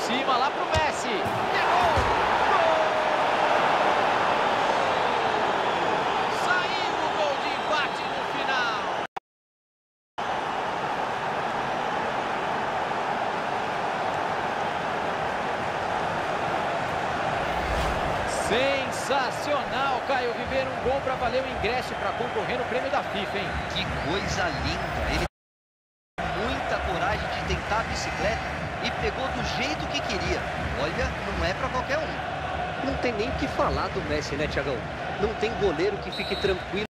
cima, lá pro Messi. Gol! Saiu o gol de empate no final. Sensacional, Caio Ribeiro. Um gol para valer o ingresso para concorrer no prêmio da FIFA, hein? Que coisa linda. Ele muita coragem de tentar a bicicleta e pegou do jeito que queria. Olha, não é para qualquer um. Não tem nem o que falar do Messi, né, Tiagão? Não tem goleiro que fique tranquilo.